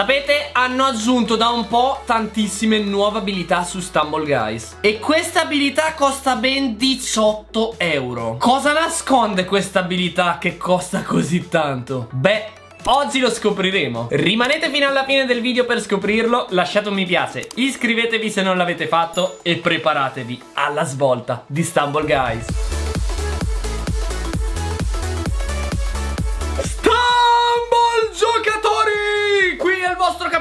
Sapete, hanno aggiunto da un po' tantissime nuove abilità su Stumble Guys. E questa abilità costa ben 18 euro. Cosa nasconde questa abilità che costa così tanto? Beh, Oggi lo scopriremo. Rimanete fino alla fine del video per scoprirlo Lasciate un mi piace Iscrivetevi se non l'avete fatto E preparatevi alla svolta di Stumble Guys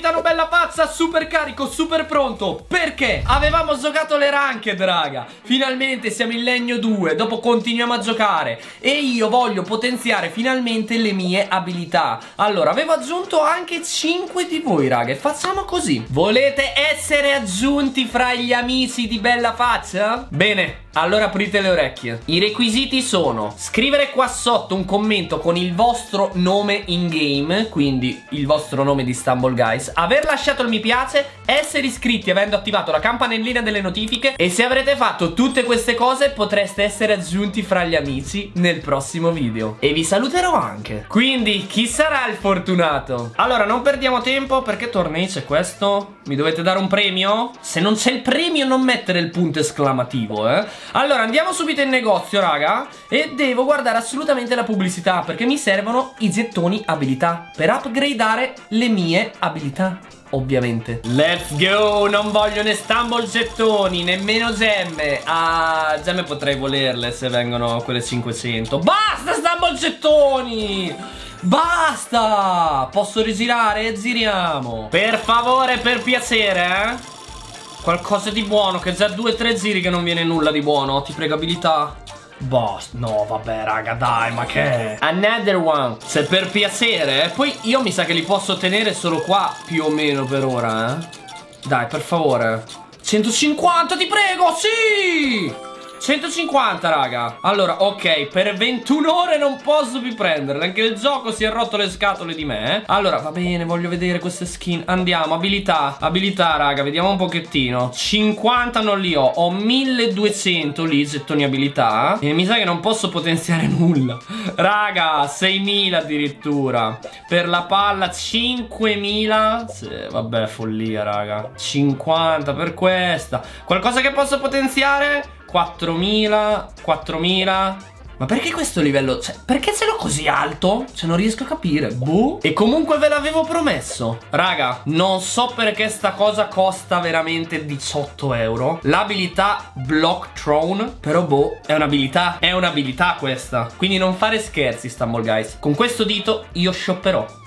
capitano bella pazza, super carico, super pronto. Perché? Avevamo giocato le ranked, raga Finalmente siamo in legno 2 Dopo continuiamo a giocare. E io voglio potenziare finalmente le mie abilità. Allora, avevo aggiunto anche 5 di voi, raga E facciamo così. Volete essere aggiunti fra gli amici di bella faccia? Bene, allora aprite le orecchie. I requisiti sono scrivere qua sotto un commento con il vostro nome in game, quindi il vostro nome di Stumble Guys, aver lasciato il mi piace, essere iscritti avendo attivato la campanellina delle notifiche e se avrete fatto tutte queste cose potreste essere aggiunti fra gli amici nel prossimo video. E vi saluterò anche. Quindi chi sarà il fortunato? Allora non perdiamo tempo perché tornei c'è questo? Mi dovete dare un premio? Se non c'è il premio non mettere il punto esclamativo, eh? Allora andiamo subito in negozio raga E devo guardare assolutamente la pubblicità Perché mi servono i gettoni abilità Per upgradare le mie abilità Ovviamente. Let's go! Non voglio né stumble gettoni Nemmeno gemme. Ah gemme potrei volerle se vengono quelle 500 Basta stumble gettoni Basta! Posso rigirare? Giriamo. Per favore per piacere eh Qualcosa di buono, che già due o tre giri che non viene nulla di buono. Ti prego abilità. Boss, no vabbè raga dai ma che? Another one Se per piacere eh. Poi io mi sa che li posso tenere solo qua Più o meno per ora eh Dai per favore 150 ti prego sì 150 raga. Allora ok per 21 ore non posso più prenderle. Anche il gioco si è rotto le scatole di me eh? Allora va bene voglio vedere queste skin. Andiamo abilità. Abilità raga vediamo un pochettino. 50 non li ho. Ho 1200 lì gettoni abilità. E mi sa che non posso potenziare nulla. Raga 6000 addirittura. Per la palla 5000 sì, Vabbè follia raga. 50 per questa. Qualcosa che posso potenziare? 4000, 4000 ma perché questo livello? Cioè, perché ce l'ho così alto? Cioè, non riesco a capire. Boh. E comunque ve l'avevo promesso. Raga, non so perché sta cosa costa veramente 18 euro. L'abilità Block Throne. Però, boh, è un'abilità. È un'abilità questa. Quindi non fare scherzi, Stumble Guys. Con questo dito io shopperò.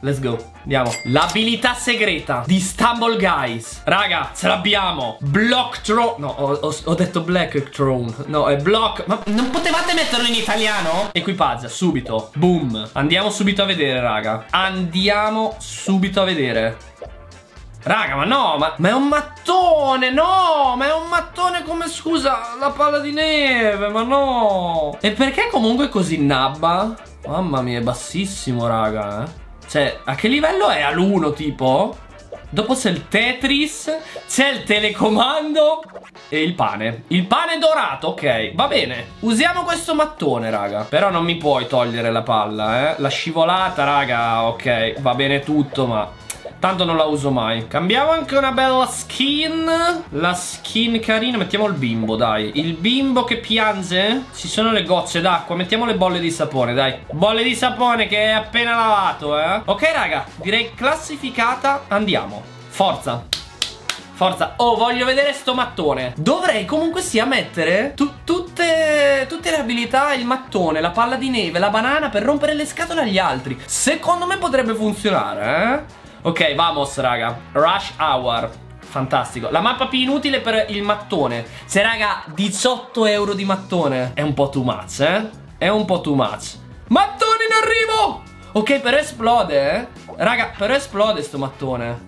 Let's go. Andiamo. L'abilità segreta di Stumble Guys. Raga, ce l'abbiamo. Block Throne No, ho, ho, ho, detto Black Throne. No, è Block. Ma non potevate metterlo in italiano? Equipaggia, subito. Boom. Andiamo subito a vedere, raga. Andiamo subito a vedere. Raga, ma no, ma, ma, è un mattone, no, ma è un mattone come, scusa, la palla di neve, ma no. E perché comunque così nabba? Mamma mia, è bassissimo, raga, eh. Cioè, a che livello è? All'1 tipo? Dopo c'è il Tetris, c'è il telecomando e il pane. Il pane dorato, ok, va bene. Usiamo questo mattone, raga. Però non mi puoi togliere la palla, eh. La scivolata, raga, ok, va bene tutto, ma Tanto non la uso mai. Cambiamo anche una bella skin. La skin carina Mettiamo il bimbo dai. Il bimbo che piange? Ci sono le gocce d'acqua Mettiamo le bolle di sapone dai. Bolle di sapone che è appena lavato eh. Ok raga Direi classificata Andiamo. Forza. Forza. Oh voglio vedere sto mattone. Dovrei comunque sia mettere tu tutte, tutte le abilità Il mattone, la palla di neve, la banana Per rompere le scatole agli altri. Secondo me potrebbe funzionare eh Ok, vamos, raga. Rush Hour. Fantastico. La mappa più inutile per il mattone. Se, raga, 18 euro di mattone. È un po' too much, eh? È un po' too much. Mattone in arrivo! Ok, però esplode, eh? Raga, però esplode sto mattone.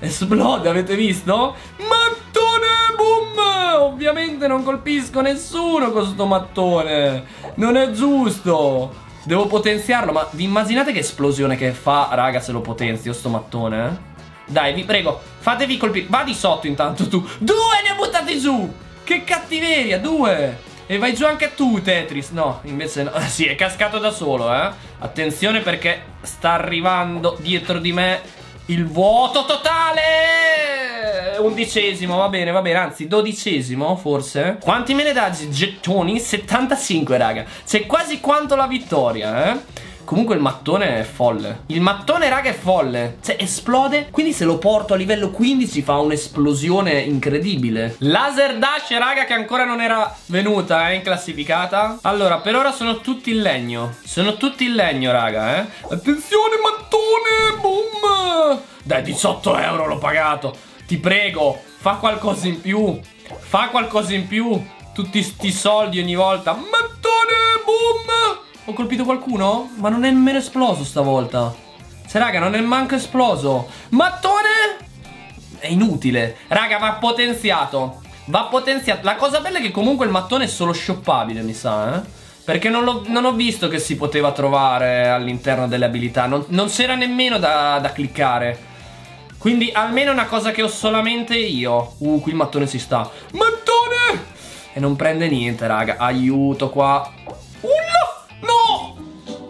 Esplode, avete visto? Mattone, boom! Ovviamente non colpisco nessuno con sto mattone. Non è giusto. Devo potenziarlo, ma vi immaginate che esplosione che fa, raga, se lo potenzio sto mattone? Eh? Dai, vi prego, fatevi colpire. Va di sotto intanto tu. Due ne ho buttati giù! Che cattiveria, due! E vai giù anche tu, Tetris. No, invece no. Sì, è cascato da solo, eh. Attenzione perché sta arrivando dietro di me Il vuoto totale! Undicesimo, va bene, va bene. Anzi, dodicesimo, forse. Quanti me ne dà gettoni? 75, raga. C'è quasi quanto la vittoria, eh? Comunque il mattone è folle. Il mattone, raga, è folle. Cioè, esplode. Quindi se lo porto a livello 15 fa un'esplosione incredibile. Laser Dash, raga, che ancora non era venuta, eh, in classificata. Allora, per ora sono tutti in legno. Sono tutti in legno, raga, eh. Attenzione, mattone! Boom! Dai, 18 euro l'ho pagato. Ti prego, fa qualcosa in più. Fa qualcosa in più. Tutti sti soldi ogni volta. Mattone, boom! Ho colpito qualcuno? Ma non è nemmeno esploso stavolta. Se raga, non è manco esploso. Mattone! È inutile. Raga, va potenziato. Va potenziato. La cosa bella è che comunque il mattone è solo shoppabile, mi sa, eh. Perché non, non, ho visto che si poteva trovare all'interno delle abilità. Non, non c'era nemmeno da, da cliccare. Quindi almeno una cosa che ho solamente io. Uh, qui il mattone si sta. Mattone! E non prende niente, raga. Aiuto qua.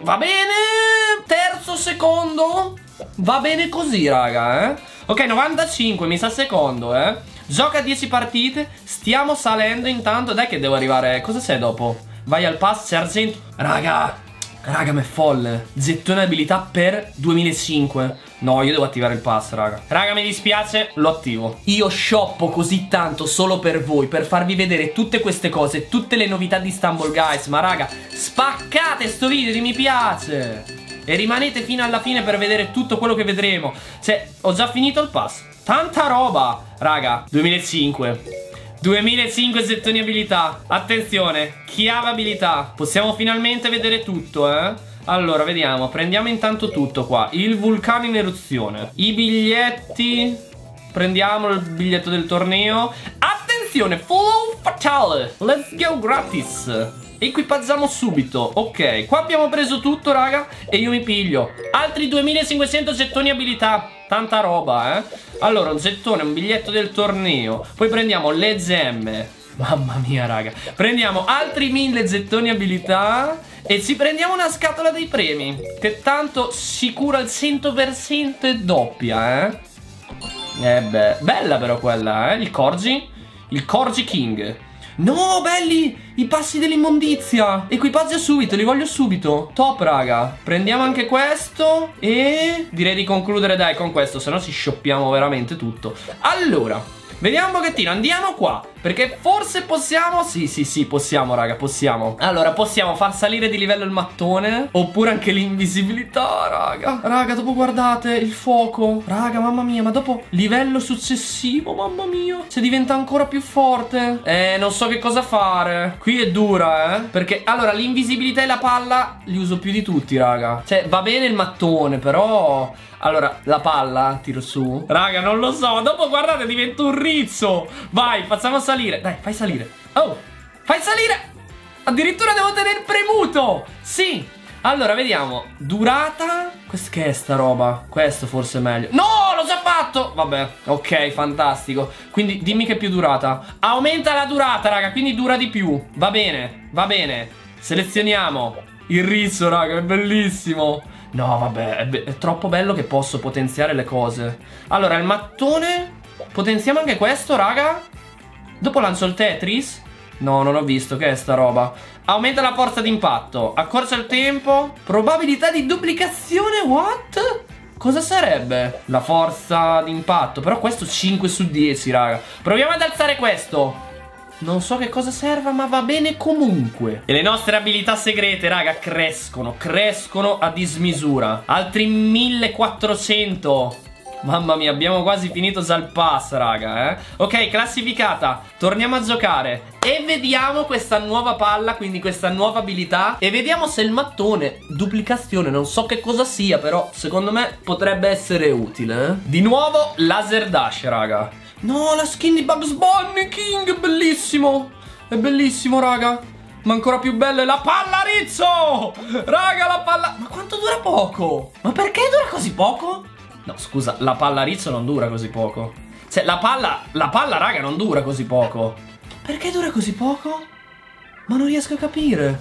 Va bene, terzo secondo. Va bene così, raga, eh. Ok, 95, mi sa secondo, eh. Gioca 10 partite, stiamo salendo intanto. Dai che devo arrivare. Cosa sei dopo? Vai al pass, sergento. Raga, raga, ma è folle. Gettone abilità per 2005. No, io devo attivare il pass, raga. Raga, mi dispiace, lo attivo. Io shoppo così tanto solo per voi, per farvi vedere tutte queste cose, tutte le novità di Stumble Guys. Ma raga, spaccate sto video di mi piace. E rimanete fino alla fine per vedere tutto quello che vedremo. Cioè, ho già finito il pass. Tanta roba. Raga, 2005. 2005 gettoni abilità. Attenzione, chiave abilità. Possiamo finalmente vedere tutto, eh. Allora, vediamo. Prendiamo intanto tutto qua. Il vulcano in eruzione. I biglietti. Prendiamo il biglietto del torneo. Attenzione, follow fatale. Let's go gratis. Equipaggiamo subito Ok, qua abbiamo preso tutto raga E io mi piglio Altri 2500 gettoni abilità Tanta roba eh Allora un gettone, un biglietto del torneo Poi prendiamo le gemme Mamma mia raga Prendiamo altri 1000 gettoni abilità e ci prendiamo una scatola dei premi Che tanto sicura al 100% è doppia eh? Eh beh Bella però quella eh? Il Corgi? Il Corgi King. No belli I passi dell'immondizia. Equipaggia subito Li voglio subito. Top raga. Prendiamo anche questo E direi di concludere dai con questo Se no ci scioppiamo veramente tutto. Allora Vediamo un pochettino, andiamo qua Perché forse possiamo? Sì, sì, sì, possiamo, raga, possiamo. Allora, possiamo far salire di livello il mattone? Oppure anche l'invisibilità, raga? Raga, dopo guardate il fuoco. Raga, mamma mia, ma dopo livello successivo Mamma mia. Se diventa ancora più forte. Eh, non so che cosa fare. Qui è dura, eh. Perché, allora, l'invisibilità e la palla Li uso più di tutti, raga. Cioè, va bene il mattone, però allora, la palla, tiro su. Raga, non lo so. Dopo, guardate, divento un rizzo. Vai, facciamo salire. Dai, fai salire. Oh, fai salire. Addirittura devo tenere premuto. Sì. Allora, vediamo. Durata. Questa che è sta roba? Questo forse è meglio. No, l'ho già fatto. Vabbè, ok, fantastico. Quindi dimmi che è più durata. Aumenta la durata, raga, quindi dura di più. Va bene, va bene. Selezioniamo. Il rizzo, raga, è bellissimo. No, vabbè, è, è, troppo bello che posso potenziare le cose. Allora, il mattone. Potenziamo anche questo, raga. Dopo lancio il Tetris. No, non ho visto. Che è sta roba? Aumenta la forza d'impatto. Accorcia il tempo. Probabilità di duplicazione. What? Cosa sarebbe? La forza d'impatto. Però questo 5 su 10, raga. Proviamo ad alzare questo. Non so che cosa serva, ma va bene comunque. E le nostre abilità segrete, raga, crescono, crescono a dismisura. Altri 1400. Mamma mia, abbiamo quasi finito già il pass, raga, eh. Ok, classificata. Torniamo a giocare. E vediamo questa nuova palla, quindi questa nuova abilità. E vediamo se il mattone, duplicazione, non so che cosa sia, però secondo me potrebbe essere utile, eh. Di nuovo, laser dash, raga. No, la skin di Bugs Bunny King, bellissimo. È bellissimo, raga. Ma ancora più bella è la palla Rizzo! Raga, la palla... Ma quanto dura poco? Ma perché dura così poco? No, scusa, la palla Rizzo non dura così poco. Cioè, la palla... La palla, raga, non dura così poco. Perché dura così poco? Ma non riesco a capire.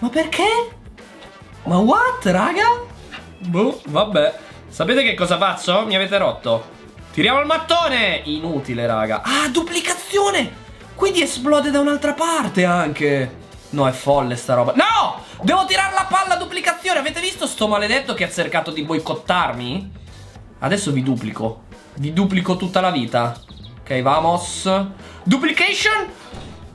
Ma perché? Ma what, raga? Boh, vabbè. Sapete che cosa faccio? Mi avete rotto. Tiriamo il mattone! Inutile, raga. Ah, duplicazione! Quindi esplode da un'altra parte anche. No, è folle sta roba. No! Devo tirare la palla a duplicazione. Avete visto sto maledetto che ha cercato di boicottarmi? Adesso vi duplico. Vi duplico tutta la vita. Ok, vamos. Duplication?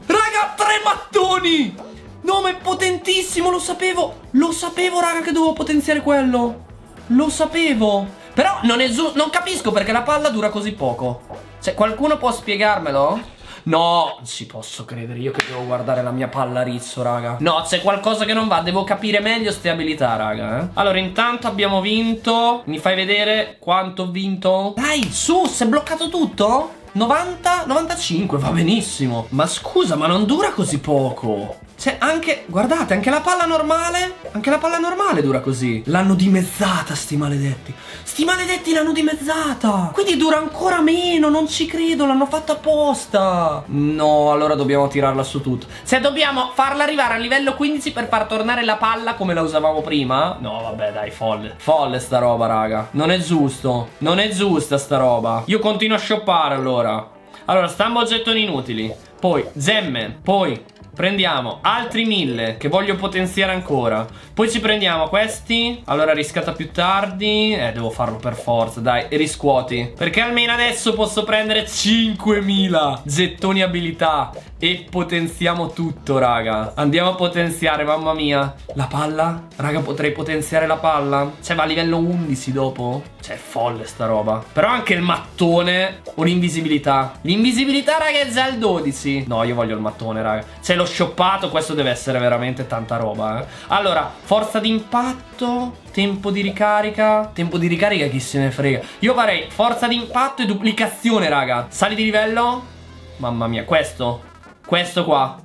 Raga, tre mattoni! No, ma è potentissimo, lo sapevo. Lo sapevo, raga, che dovevo potenziare quello. Lo sapevo. Però non, non capisco perché la palla dura così poco. Cioè, qualcuno può spiegarmelo? No, non ci posso credere, io che devo guardare la mia palla rizzo, raga. No, c'è qualcosa che non va, devo capire meglio ste abilità, raga, eh. Allora, intanto abbiamo vinto. Mi fai vedere quanto ho vinto? Dai, su, si è bloccato tutto? 90, 95, va benissimo. Ma scusa, ma non dura così poco. Cioè, anche, guardate, anche la palla normale, anche la palla normale dura così. L'hanno dimezzata, sti maledetti. Sti maledetti l'hanno dimezzata. Quindi dura ancora meno, non ci credo, l'hanno fatta apposta. No, allora dobbiamo tirarla su tutto. Se dobbiamo farla arrivare a livello 15 per far tornare la palla come la usavamo prima? No, vabbè, dai, folle. Folle sta roba, raga. Non è giusto. Non è giusta sta roba. Io continuo a shoppare, allora. Allora, stambo gettoni inutili. Poi, gemme. Poi, Prendiamo altri mille che voglio potenziare ancora. Poi ci prendiamo questi. Allora riscatta più tardi. Eh, devo farlo per forza, dai. E riscuoti. Perché almeno adesso posso prendere 5000 gettoni abilità. E potenziamo tutto, raga. Andiamo a potenziare, mamma mia. La palla? Raga, potrei potenziare la palla? Cioè, va a livello 11 dopo? Cioè, è folle sta roba. Però anche il mattone o l'invisibilità. L'invisibilità, raga, è già il 12. No, io voglio il mattone, raga. Se l'ho shoppato, questo deve essere veramente tanta roba, eh. Allora, forza d'impatto, tempo di ricarica. Tempo di ricarica, chi se ne frega. Io farei forza d'impatto e duplicazione, raga. Sali di livello? Mamma mia, questo questo qua.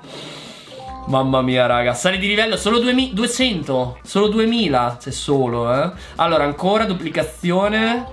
Mamma mia raga. Sali di livello solo 200 Solo 2000 C'è solo eh. Allora ancora duplicazione.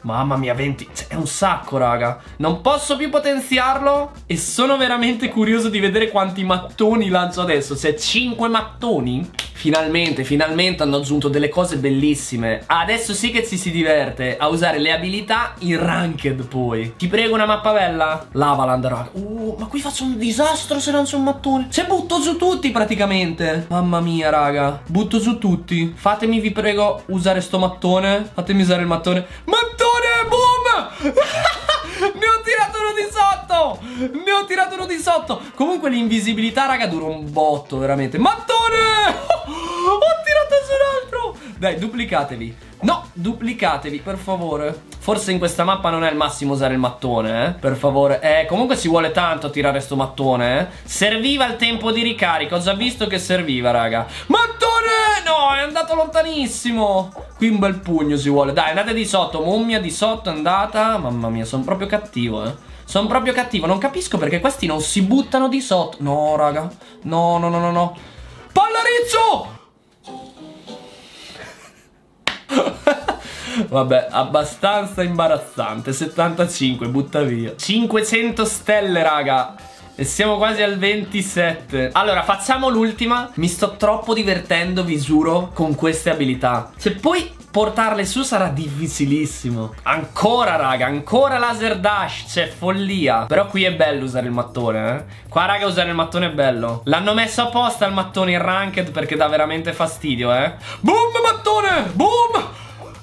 Mamma mia 20 cioè, È un sacco raga. Non posso più potenziarlo E sono veramente curioso di vedere quanti mattoni lancio adesso. Se 5 mattoni Finalmente, finalmente hanno aggiunto delle cose bellissime. Adesso sì che ci si diverte a usare le abilità in ranked poi. Ti prego una mappa bella? Lavaland, raga. Uh, ma qui faccio un disastro se lancio un mattone. Se butto giù tutti praticamente. Mamma mia, raga. Butto giù tutti. Fatemi, vi prego, usare sto mattone. Fatemi usare il mattone. Mattone, boom! Ne ho tirato uno di sotto! Comunque l'invisibilità, raga, dura un botto, veramente. Mattone! Ho tirato su un altro! Dai, duplicatevi. No, duplicatevi, per favore. Forse in questa mappa non è il massimo usare il mattone, eh. Per favore. Eh, comunque ci vuole tanto tirare sto mattone, eh. Serviva il tempo di ricarica Ho già visto che serviva, raga. Mattone! No, è andato lontanissimo. Qui un bel pugno si vuole. Dai, andate di sotto. Mummia di sotto è andata. Mamma mia, sono proprio cattivo, eh sono proprio cattivo, non capisco perché questi non si buttano di sotto. No, raga. No, no, no, no, no. Pallarizzo! Vabbè, abbastanza imbarazzante. 75, butta via. 500 stelle, raga. E siamo quasi al 27 Allora facciamo l'ultima. Mi sto troppo divertendo, vi giuro Con queste abilità. Se poi portarle su sarà difficilissimo. Ancora raga, ancora laser dash C'è follia. Però qui è bello usare il mattone eh. Qua raga usare il mattone è bello. L'hanno messo apposta il mattone in ranked Perché dà veramente fastidio eh. Boom mattone, boom!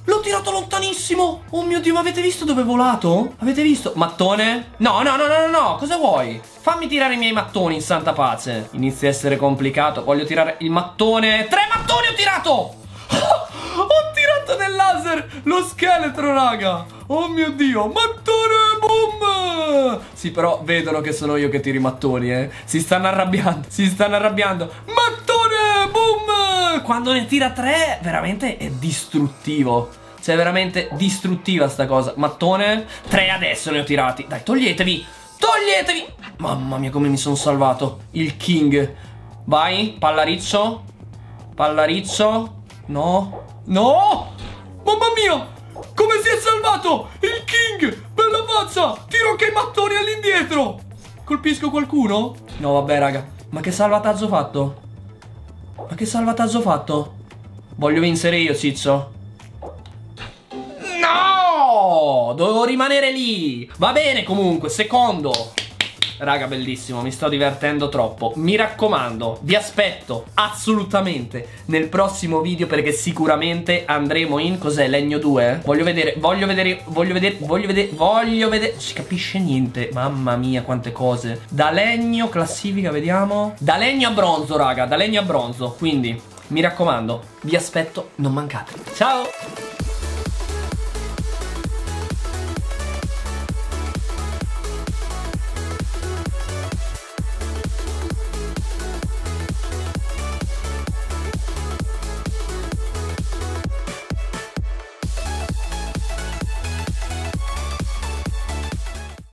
L'ho tirato lontanissimo. Oh mio Dio, ma avete visto dove è volato? Avete visto? Mattone? No, no, no, no, no, no. Cosa vuoi? Fammi tirare i miei mattoni in santa pace. Inizia a essere complicato. Voglio tirare il mattone. Tre mattoni ho tirato! Ho tirato nel laser Lo scheletro, raga Oh mio Dio Mattone, boom Sì, però vedono che sono io che tiro i mattoni, eh Si stanno arrabbiando Si stanno arrabbiando Mattone, boom Quando ne tira tre Veramente è distruttivo cioè, veramente distruttiva sta cosa. Mattone. Tre adesso ne ho tirati. Dai, toglietevi. Toglietevi. Mamma mia, come mi sono salvato. Il king. Vai, pallariccio. Pallariccio. No. No. Mamma mia. Come si è salvato? Il king. Bella faccia. Tiro anche i mattoni all'indietro. Colpisco qualcuno? No, vabbè, raga. Ma che salvataggio ho fatto? Ma che salvataggio ho fatto? Voglio vincere io, Ciccio. dovevo rimanere lì. Va bene comunque, secondo. Raga, bellissimo, mi sto divertendo troppo. Mi raccomando, vi aspetto assolutamente nel prossimo video perché sicuramente andremo in cos'è legno 2? Voglio vedere, voglio vedere, voglio vedere, voglio vedere, voglio vedere. Si capisce niente. Mamma mia, quante cose. Da legno, classifica, vediamo. Da legno a bronzo, raga, da legno a bronzo. Quindi, mi raccomando, vi aspetto, non mancate. Ciao!